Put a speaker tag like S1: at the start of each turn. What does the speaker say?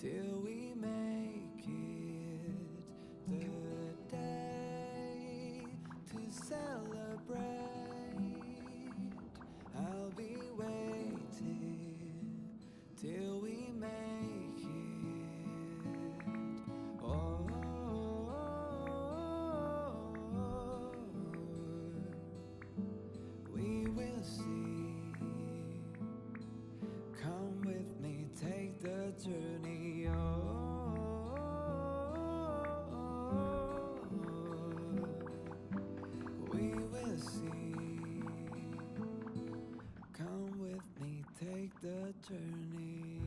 S1: till we make it the day to celebrate. I'll be waiting till we make it. Oh. oh we will see. attorney.